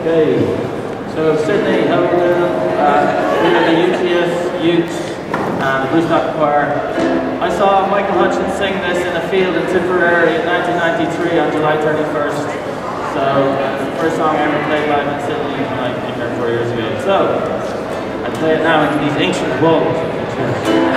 Okay, so Sydney, how are we doing? Uh, we're the UTS Utes and Blue Stock Choir. I saw Michael Hutchence sing this in a field in Tipperary in 1993 on July 31st. So it's the first song I ever played live in Sydney when I came here four years ago. So I play it now into these ancient walls.